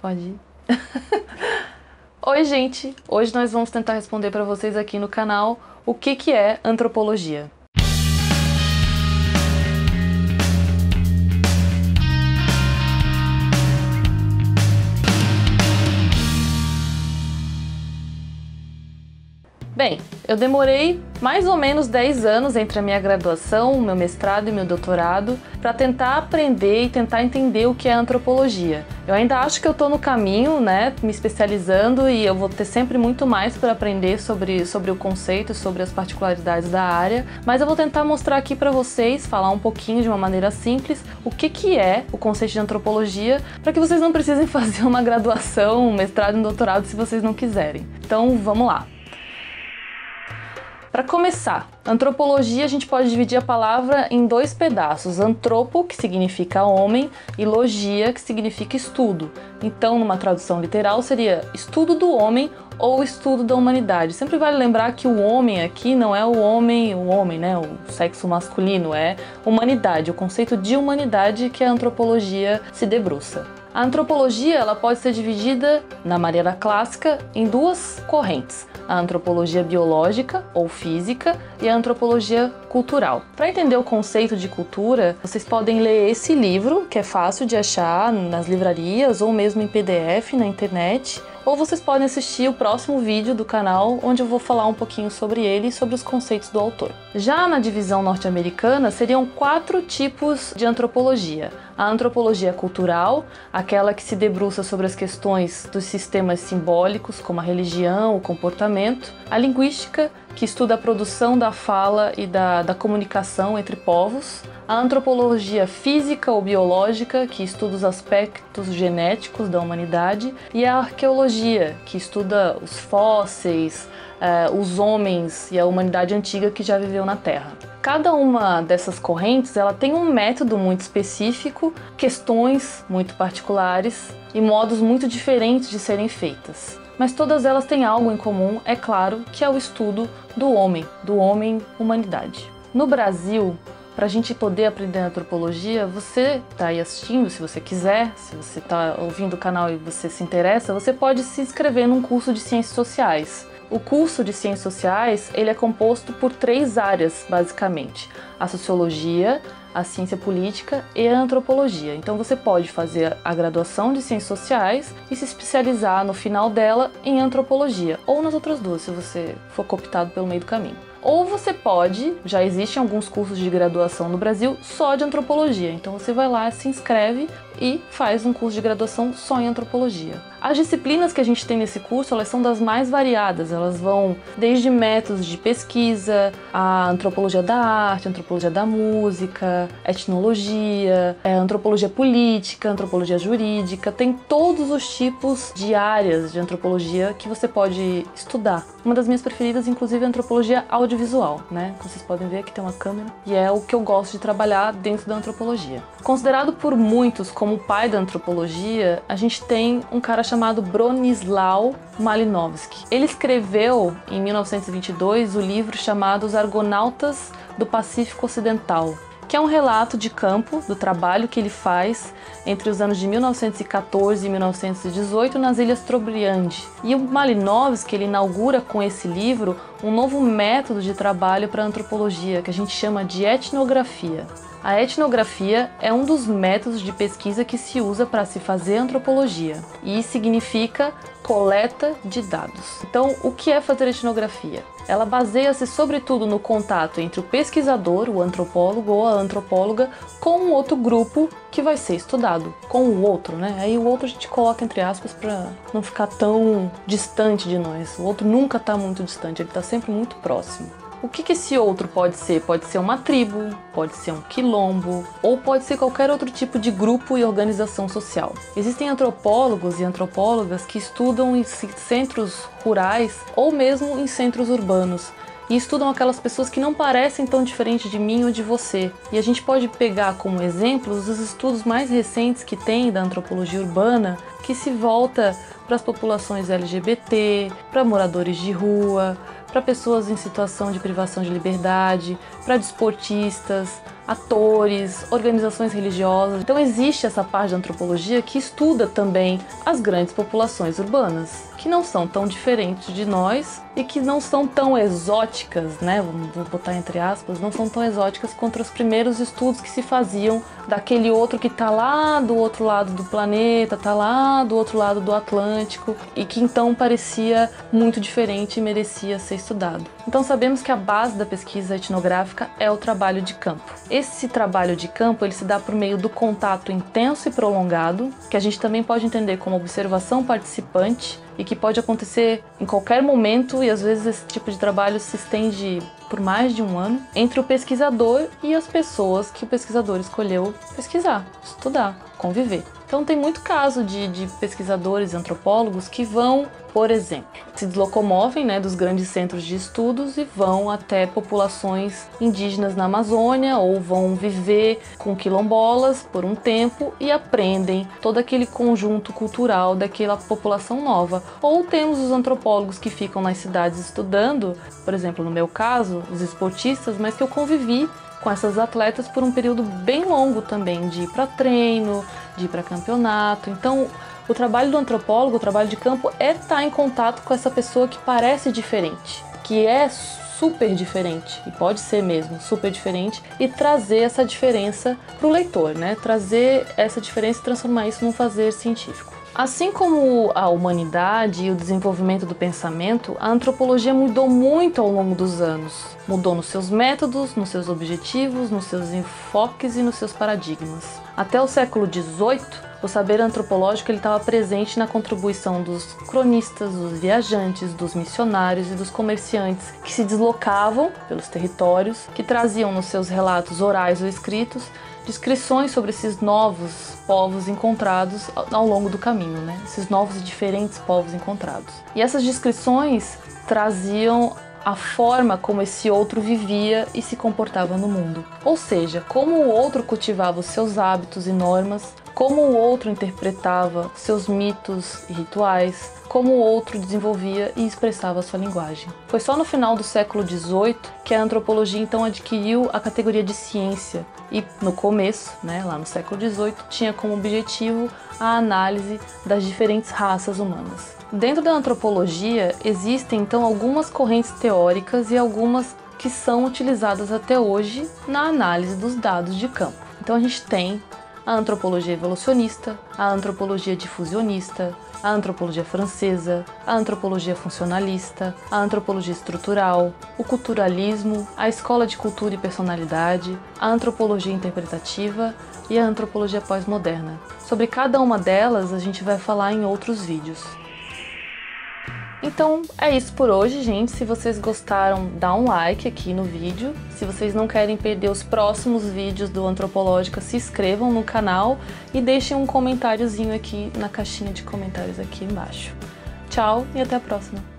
Pode ir. Oi, gente! Hoje nós vamos tentar responder para vocês aqui no canal o que, que é antropologia. Eu demorei mais ou menos 10 anos entre a minha graduação, meu mestrado e meu doutorado para tentar aprender e tentar entender o que é antropologia. Eu ainda acho que eu estou no caminho, né, me especializando e eu vou ter sempre muito mais para aprender sobre, sobre o conceito, sobre as particularidades da área, mas eu vou tentar mostrar aqui para vocês, falar um pouquinho de uma maneira simples, o que, que é o conceito de antropologia, para que vocês não precisem fazer uma graduação, um mestrado e um doutorado se vocês não quiserem. Então, vamos lá. Para começar, antropologia a gente pode dividir a palavra em dois pedaços: antropo, que significa homem, e logia, que significa estudo. Então, numa tradução literal, seria estudo do homem ou estudo da humanidade. Sempre vale lembrar que o homem aqui não é o homem, o homem, né, o sexo masculino, é humanidade, o conceito de humanidade que a antropologia se debruça. A antropologia ela pode ser dividida, na maneira clássica, em duas correntes: a antropologia biológica ou física e a antropologia cultural. Para entender o conceito de cultura, vocês podem ler esse livro, que é fácil de achar nas livrarias ou mesmo em PDF na internet ou vocês podem assistir o próximo vídeo do canal, onde eu vou falar um pouquinho sobre ele e sobre os conceitos do autor. Já na divisão norte-americana, seriam quatro tipos de antropologia. A antropologia cultural, aquela que se debruça sobre as questões dos sistemas simbólicos, como a religião, o comportamento. A linguística, que estuda a produção da fala e da, da comunicação entre povos, a antropologia física ou biológica, que estuda os aspectos genéticos da humanidade, e a arqueologia, que estuda os fósseis, eh, os homens e a humanidade antiga que já viveu na Terra. Cada uma dessas correntes ela tem um método muito específico, questões muito particulares e modos muito diferentes de serem feitas mas todas elas têm algo em comum, é claro, que é o estudo do homem, do homem-humanidade. No Brasil, para a gente poder aprender antropologia, você está aí assistindo, se você quiser, se você está ouvindo o canal e você se interessa, você pode se inscrever num curso de ciências sociais. O curso de ciências sociais ele é composto por três áreas, basicamente: a sociologia, a ciência política e a antropologia. Então você pode fazer a graduação de ciências sociais e se especializar no final dela em antropologia, ou nas outras duas, se você for cooptado pelo meio do caminho. Ou você pode, já existem alguns cursos de graduação no Brasil só de antropologia. Então você vai lá, se inscreve e faz um curso de graduação só em antropologia. As disciplinas que a gente tem nesse curso, elas são das mais variadas. Elas vão desde métodos de pesquisa, a antropologia da arte, antropologia da música, etnologia, é, antropologia política, antropologia jurídica. Tem todos os tipos de áreas de antropologia que você pode estudar. Uma das minhas preferidas, inclusive, é antropologia audiovisual audiovisual, né? Vocês podem ver que tem uma câmera e é o que eu gosto de trabalhar dentro da antropologia. Considerado por muitos como o pai da antropologia, a gente tem um cara chamado Bronislaw Malinowski. Ele escreveu em 1922 o livro chamado Os Argonautas do Pacífico Ocidental, que é um relato de campo do trabalho que ele faz entre os anos de 1914 e 1918 nas Ilhas Trobriand. E o Malinowski ele inaugura com esse livro um novo método de trabalho para a antropologia, que a gente chama de etnografia. A etnografia é um dos métodos de pesquisa que se usa para se fazer antropologia e significa coleta de dados. Então, o que é fazer etnografia? Ela baseia-se sobretudo no contato entre o pesquisador, o antropólogo ou a antropóloga, com um outro grupo que vai ser estudado, com o outro, né? Aí o outro a gente coloca entre aspas para não ficar tão distante de nós. O outro nunca está muito distante, ele está sempre muito próximo. O que, que esse outro pode ser? Pode ser uma tribo, pode ser um quilombo, ou pode ser qualquer outro tipo de grupo e organização social. Existem antropólogos e antropólogas que estudam em centros rurais ou mesmo em centros urbanos e estudam aquelas pessoas que não parecem tão diferentes de mim ou de você. E a gente pode pegar como exemplos os estudos mais recentes que tem da antropologia urbana, que se volta para as populações LGBT, para moradores de rua, para pessoas em situação de privação de liberdade, para desportistas, atores, organizações religiosas. Então existe essa parte da antropologia que estuda também as grandes populações urbanas, que não são tão diferentes de nós e que não são tão exóticas, né? Vou botar entre aspas, não são tão exóticas quanto os primeiros estudos que se faziam daquele outro que está lá do outro lado do planeta, está lá do outro lado do Atlântico e que então parecia muito diferente e merecia ser estudado. Então sabemos que a base da pesquisa etnográfica é o trabalho de campo. Esse trabalho de campo ele se dá por meio do contato intenso e prolongado, que a gente também pode entender como observação participante e que pode acontecer em qualquer momento e às vezes esse tipo de trabalho se estende por mais de um ano entre o pesquisador e as pessoas que o pesquisador escolheu pesquisar, estudar, conviver. Então tem muito caso de, de pesquisadores antropólogos que vão, por exemplo, se deslocomovem né, dos grandes centros de estudos e vão até populações indígenas na Amazônia ou vão viver com quilombolas por um tempo e aprendem todo aquele conjunto cultural daquela população nova. Ou temos os antropólogos que ficam nas cidades estudando, por exemplo, no meu caso, os esportistas, mas que eu convivi com essas atletas por um período bem longo também, de ir para treino, de ir para campeonato. Então, o trabalho do antropólogo, o trabalho de campo, é estar em contato com essa pessoa que parece diferente, que é super diferente, e pode ser mesmo super diferente, e trazer essa diferença para o leitor, né? Trazer essa diferença e transformar isso num fazer científico. Assim como a humanidade e o desenvolvimento do pensamento, a antropologia mudou muito ao longo dos anos. Mudou nos seus métodos, nos seus objetivos, nos seus enfoques e nos seus paradigmas. Até o século XVIII, o saber antropológico estava presente na contribuição dos cronistas, dos viajantes, dos missionários e dos comerciantes que se deslocavam pelos territórios, que traziam nos seus relatos orais ou escritos descrições sobre esses novos povos encontrados ao longo do caminho, né? Esses novos e diferentes povos encontrados. E essas descrições traziam a forma como esse outro vivia e se comportava no mundo. Ou seja, como o outro cultivava os seus hábitos e normas, como o outro interpretava seus mitos e rituais, como o outro desenvolvia e expressava sua linguagem. Foi só no final do século XVIII que a antropologia então adquiriu a categoria de ciência e no começo, né, lá no século XVIII, tinha como objetivo a análise das diferentes raças humanas. Dentro da antropologia existem então algumas correntes teóricas e algumas que são utilizadas até hoje na análise dos dados de campo. Então a gente tem a antropologia evolucionista, a antropologia difusionista, a antropologia francesa, a antropologia funcionalista, a antropologia estrutural, o culturalismo, a escola de cultura e personalidade, a antropologia interpretativa e a antropologia pós-moderna. Sobre cada uma delas a gente vai falar em outros vídeos. Então é isso por hoje, gente. Se vocês gostaram, dá um like aqui no vídeo. Se vocês não querem perder os próximos vídeos do Antropológica, se inscrevam no canal e deixem um comentáriozinho aqui na caixinha de comentários aqui embaixo. Tchau e até a próxima!